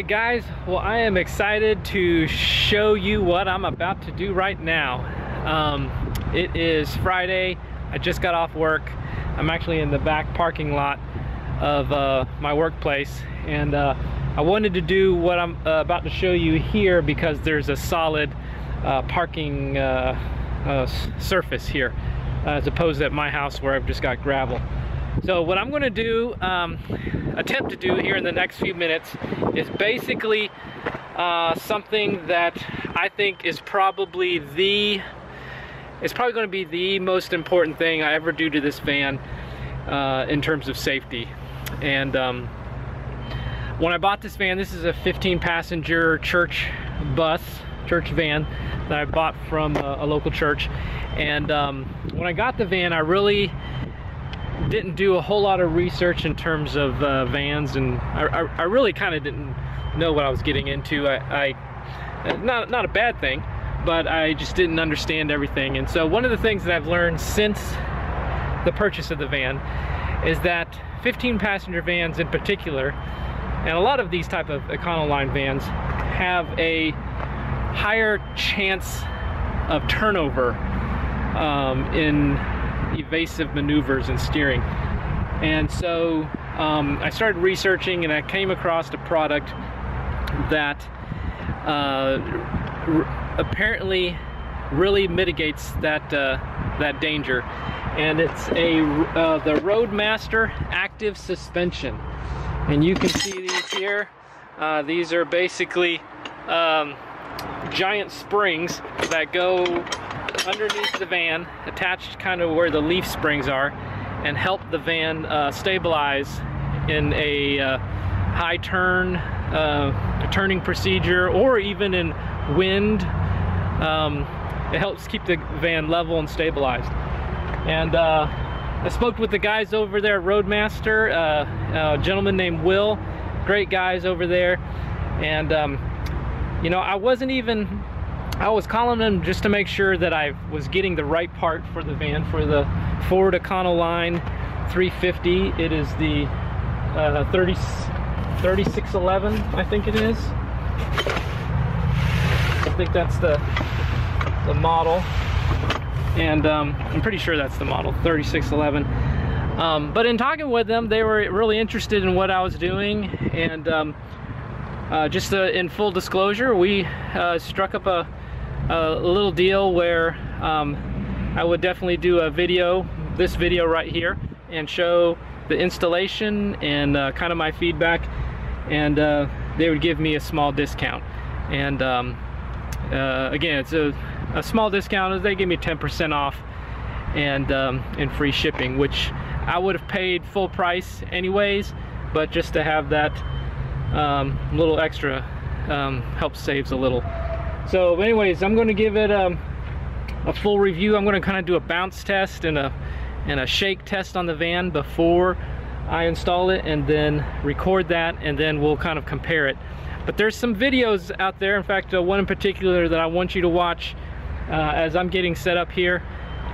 right, guys. Well, I am excited to show you what I'm about to do right now. Um, it is Friday. I just got off work. I'm actually in the back parking lot of uh, my workplace, and uh, I wanted to do what I'm uh, about to show you here because there's a solid uh, parking uh, uh, surface here, as opposed to at my house where I've just got gravel. So what I'm going to do, um, attempt to do here in the next few minutes is basically uh, something that I think is probably the, it's probably going to be the most important thing I ever do to this van uh, in terms of safety. And um, when I bought this van, this is a 15 passenger church bus, church van that I bought from a, a local church. And um, when I got the van, I really didn't do a whole lot of research in terms of uh, vans and I, I, I really kind of didn't know what I was getting into. I, I, not, not a bad thing, but I just didn't understand everything. And so one of the things that I've learned since the purchase of the van is that 15 passenger vans in particular, and a lot of these type of Econoline vans have a higher chance of turnover um, in evasive maneuvers and steering. And so um, I started researching and I came across a product that uh, apparently really mitigates that uh, that danger. And it's a uh, the Roadmaster active suspension. And you can see these here. Uh, these are basically um, giant springs that go underneath the van, attached kind of where the leaf springs are, and help the van uh, stabilize in a uh, high turn, uh, turning procedure, or even in wind. Um, it helps keep the van level and stabilized. And uh, I spoke with the guys over there Roadmaster, uh, a gentleman named Will, great guys over there. And um, you know, I wasn't even I was calling them just to make sure that I was getting the right part for the van for the Ford Econoline 350. It is the uh, 30, 3611, I think it is. I think that's the, the model. And um, I'm pretty sure that's the model, 3611. Um, but in talking with them, they were really interested in what I was doing. And um, uh, just uh, in full disclosure, we uh, struck up a a little deal where um, I would definitely do a video, this video right here, and show the installation and uh, kind of my feedback, and uh, they would give me a small discount. And um, uh, again, it's a, a small discount. As they give me 10% off and um, and free shipping, which I would have paid full price anyways, but just to have that um, little extra um, helps saves a little. So anyways, I'm gonna give it um, a full review. I'm gonna kind of do a bounce test and a, and a shake test on the van before I install it and then record that and then we'll kind of compare it. But there's some videos out there, in fact, uh, one in particular that I want you to watch uh, as I'm getting set up here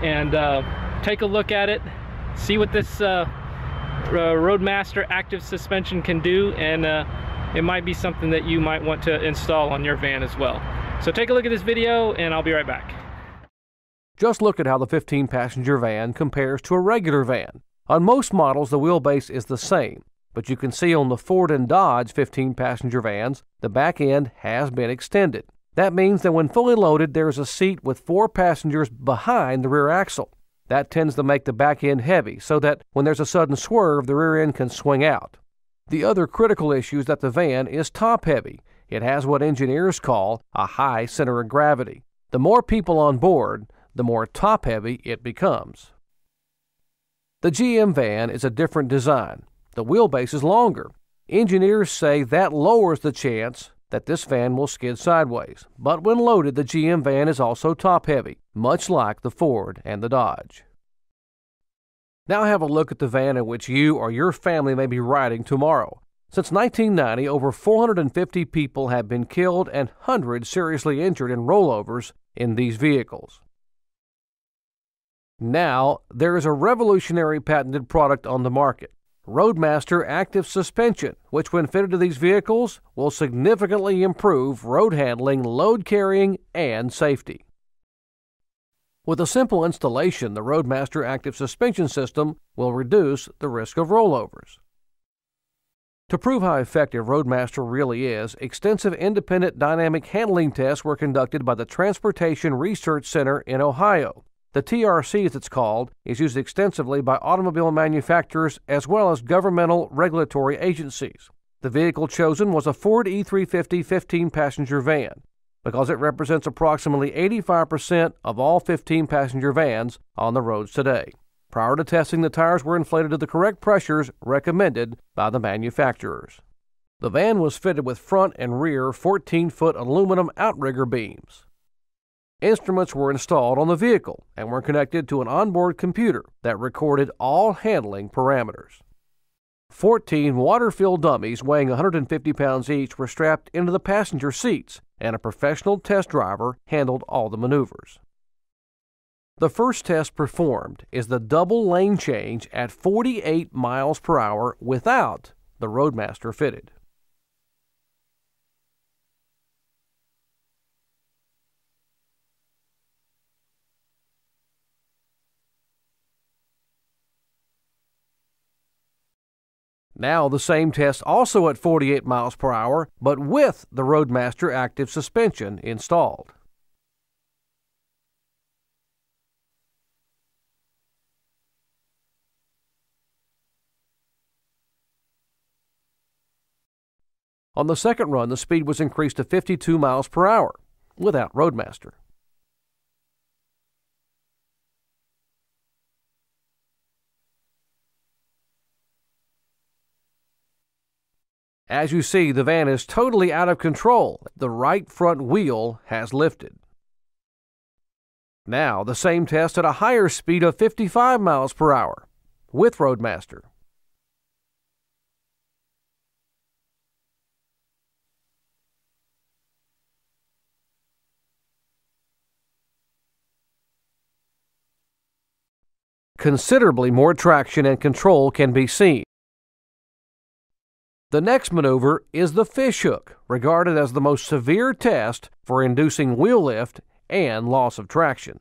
and uh, take a look at it, see what this uh, Roadmaster active suspension can do and uh, it might be something that you might want to install on your van as well. So take a look at this video and I'll be right back. Just look at how the 15 passenger van compares to a regular van. On most models, the wheelbase is the same, but you can see on the Ford and Dodge 15 passenger vans, the back end has been extended. That means that when fully loaded, there is a seat with four passengers behind the rear axle. That tends to make the back end heavy so that when there's a sudden swerve, the rear end can swing out. The other critical issue is that the van is top heavy, it has what engineers call a high center of gravity. The more people on board, the more top heavy it becomes. The GM van is a different design. The wheelbase is longer. Engineers say that lowers the chance that this van will skid sideways. But when loaded, the GM van is also top heavy, much like the Ford and the Dodge. Now have a look at the van in which you or your family may be riding tomorrow. Since 1990, over 450 people have been killed and hundreds seriously injured in rollovers in these vehicles. Now, there is a revolutionary patented product on the market. Roadmaster Active Suspension, which, when fitted to these vehicles, will significantly improve road handling, load carrying, and safety. With a simple installation, the Roadmaster Active Suspension System will reduce the risk of rollovers. To prove how effective Roadmaster really is, extensive independent dynamic handling tests were conducted by the Transportation Research Center in Ohio. The TRC, as it's called, is used extensively by automobile manufacturers as well as governmental regulatory agencies. The vehicle chosen was a Ford E350 15 passenger van because it represents approximately 85% of all 15 passenger vans on the roads today. Prior to testing, the tires were inflated to the correct pressures recommended by the manufacturers. The van was fitted with front and rear 14 foot aluminum outrigger beams. Instruments were installed on the vehicle and were connected to an onboard computer that recorded all handling parameters. 14 water filled dummies weighing 150 pounds each were strapped into the passenger seats, and a professional test driver handled all the maneuvers. The first test performed is the double lane change at 48 miles per hour without the Roadmaster fitted. Now the same test also at 48 miles per hour, but with the Roadmaster active suspension installed. On the second run, the speed was increased to 52 miles per hour without Roadmaster. As you see, the van is totally out of control. The right front wheel has lifted. Now, the same test at a higher speed of 55 miles per hour with Roadmaster. Considerably more traction and control can be seen. The next maneuver is the fishhook, regarded as the most severe test for inducing wheel lift and loss of traction.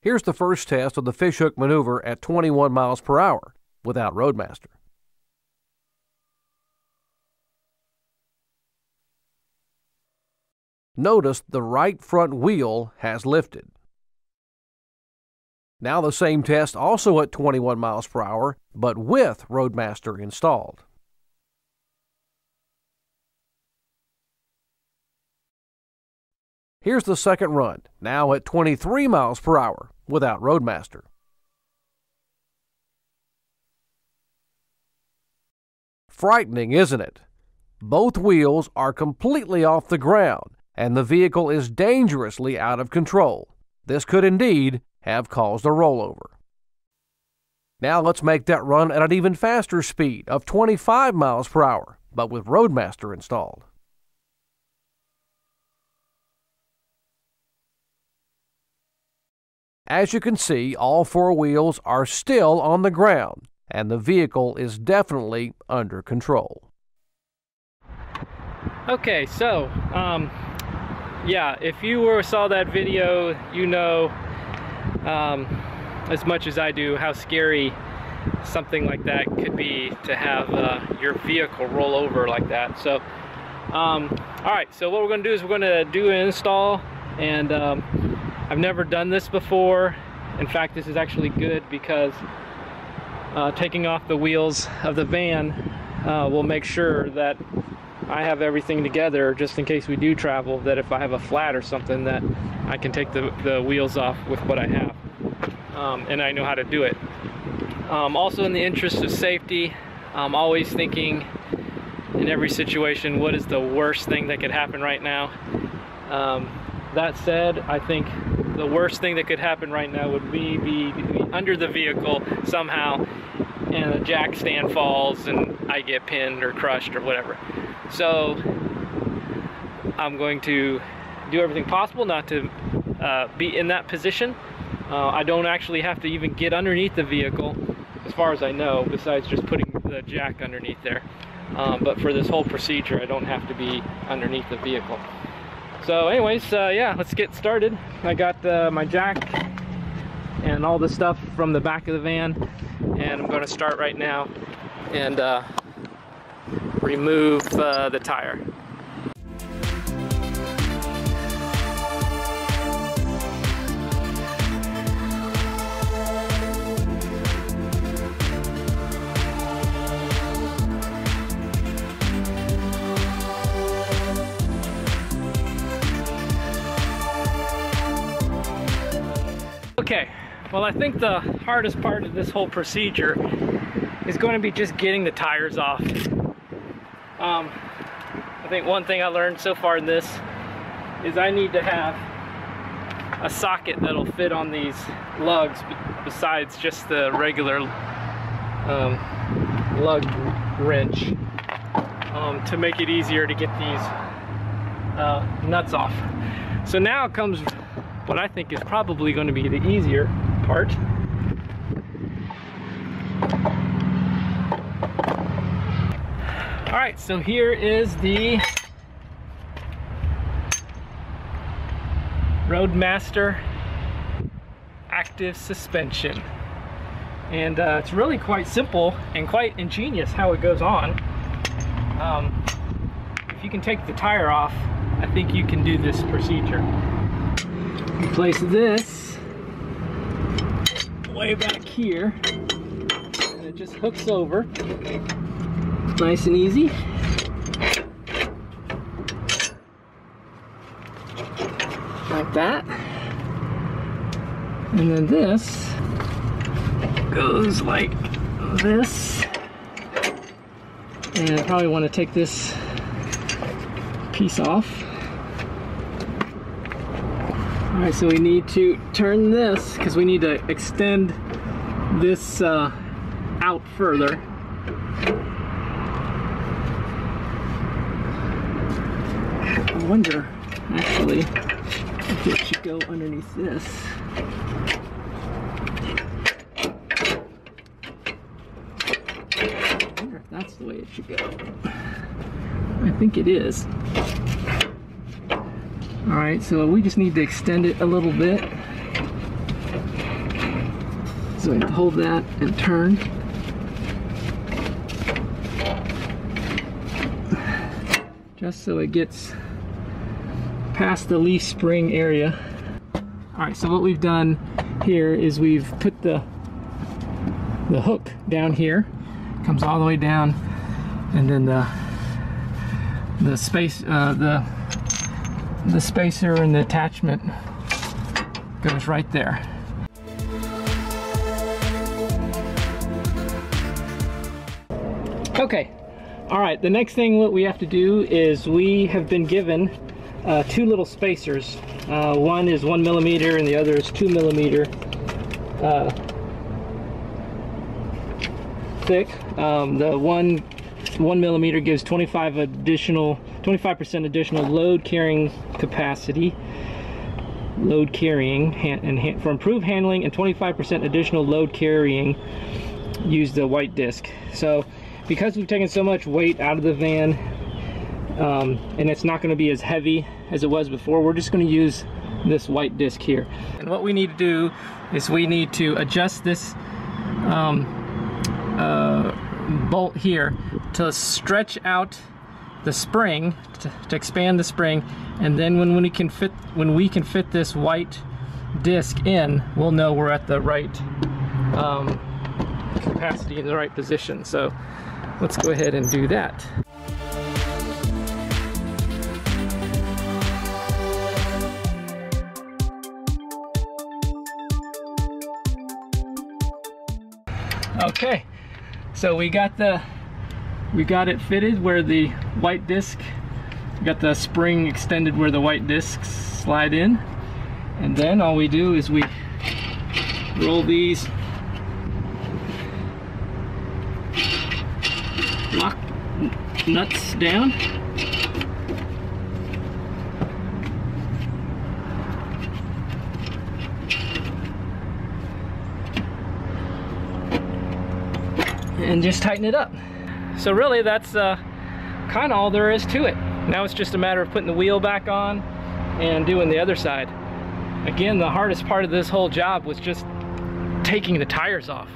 Here's the first test of the fishhook maneuver at 21 miles per hour without Roadmaster. Notice the right front wheel has lifted. Now the same test also at 21 miles per hour, but with Roadmaster installed. Here's the second run, now at 23 miles per hour without Roadmaster. Frightening, isn't it? Both wheels are completely off the ground, and the vehicle is dangerously out of control. This could indeed have caused a rollover. Now let's make that run at an even faster speed of 25 miles per hour, but with Roadmaster installed. As you can see, all four wheels are still on the ground, and the vehicle is definitely under control. Okay, so, um, yeah, if you were, saw that video, you know um, as much as I do how scary something like that could be to have uh, your vehicle roll over like that. So, um, all right, so what we're gonna do is we're gonna do an install and um, I've never done this before. In fact, this is actually good because uh, taking off the wheels of the van uh, will make sure that I have everything together just in case we do travel that if I have a flat or something that I can take the, the wheels off with what I have um, and I know how to do it. Um, also in the interest of safety, I'm always thinking in every situation what is the worst thing that could happen right now. Um, that said, I think the worst thing that could happen right now would be be, under the vehicle somehow and a jack stand falls and I get pinned or crushed or whatever. So I'm going to do everything possible not to uh, be in that position. Uh, I don't actually have to even get underneath the vehicle as far as I know, besides just putting the jack underneath there. Um, but for this whole procedure, I don't have to be underneath the vehicle. So anyways, uh, yeah, let's get started. I got my jack and all the stuff from the back of the van and I'm going to start right now and uh, remove uh, the tire. Okay, well I think the hardest part of this whole procedure is going to be just getting the tires off. Um, I think one thing I learned so far in this is I need to have a socket that'll fit on these lugs besides just the regular um, lug wrench um, to make it easier to get these uh, nuts off. So now comes what I think is probably going to be the easier part. All right, so here is the Roadmaster active suspension. And uh, it's really quite simple and quite ingenious how it goes on. Um, if you can take the tire off, I think you can do this procedure You place this way back here and it just hooks over nice and easy. Like that. And then this goes like this. And I probably want to take this piece off. All right, so we need to turn this because we need to extend this uh, out further. Wonder, actually, if it should go underneath this. I wonder if that's the way it should go. I think it is. All right, so we just need to extend it a little bit. So we hold that and turn. Just so it gets past the leaf spring area. All right, so what we've done here is we've put the the hook down here, comes all the way down, and then the the space, uh, the the spacer and the attachment goes right there. Okay, all right, the next thing what we have to do is we have been given uh, two little spacers. Uh, one is one millimeter and the other is two millimeter uh, thick. Um, the one one millimeter gives 25 additional 25% additional load carrying capacity load carrying and for improved handling and 25% additional load carrying use the white disc so because we've taken so much weight out of the van um, and it's not going to be as heavy as it was before. We're just going to use this white disc here. And what we need to do is we need to adjust this um, uh, bolt here to stretch out the spring to, to, expand the spring. And then when, when we can fit when we can fit this white disc in we'll know we're at the right um, capacity in the right position. So let's go ahead and do that okay so we got the we got it fitted where the white disc got the spring extended where the white discs slide in. And then all we do is we roll these lock nuts down and just tighten it up. So really that's uh, kind of all there is to it. Now it's just a matter of putting the wheel back on and doing the other side. Again, the hardest part of this whole job was just taking the tires off.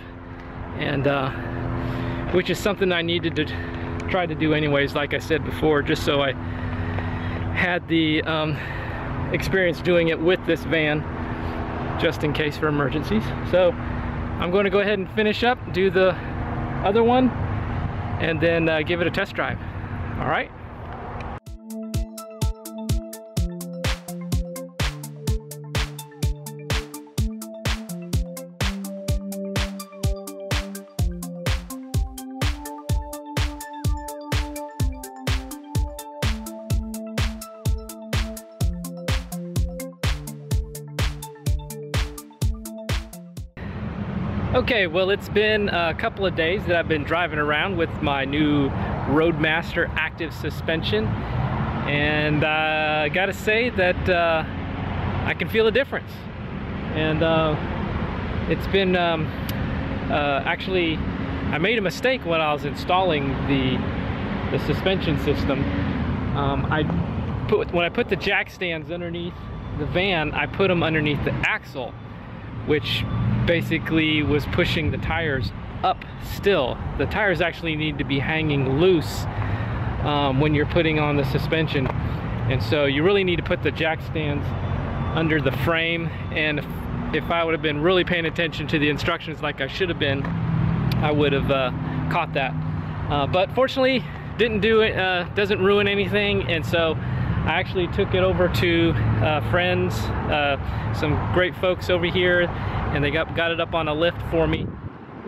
And uh, which is something I needed to try to do anyways, like I said before, just so I had the um, experience doing it with this van, just in case for emergencies. So I'm going to go ahead and finish up, do the other one, and then uh, give it a test drive. All right. Okay, well it's been a couple of days that I've been driving around with my new Roadmaster active suspension and uh, I gotta say that uh, I can feel a difference. And uh, it's been um, uh, actually I made a mistake when I was installing the the suspension system. Um, I put when I put the jack stands underneath the van I put them underneath the axle which basically was pushing the tires up still. The tires actually need to be hanging loose um, when you're putting on the suspension. And so you really need to put the jack stands under the frame. And if, if I would have been really paying attention to the instructions like I should have been, I would have uh, caught that. Uh, but fortunately, didn't do it, uh, doesn't ruin anything. And so I actually took it over to uh, friends, uh, some great folks over here, and they got, got it up on a lift for me,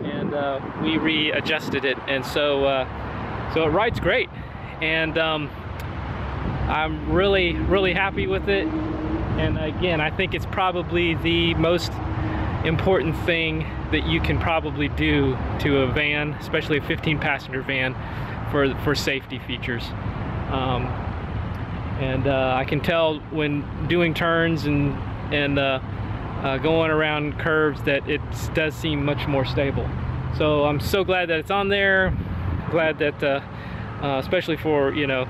and uh, we readjusted it, and so uh, so it rides great, and um, I'm really really happy with it, and again I think it's probably the most important thing that you can probably do to a van, especially a 15 passenger van, for for safety features. Um, and uh, I can tell when doing turns and and uh, uh, going around curves that it does seem much more stable. So I'm so glad that it's on there. Glad that, uh, uh, especially for you know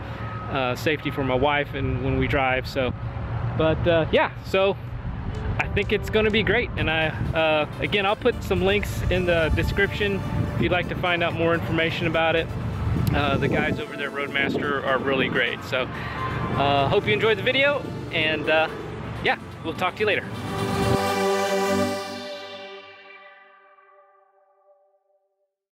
uh, safety for my wife and when we drive. So, but yeah, so I think it's going to be great. And I again, I'll put some links in the description if you'd like to find out more information about it. The guys over there, Roadmaster, are really great. So uh, hope you enjoyed the video, and uh, yeah, we'll talk to you later.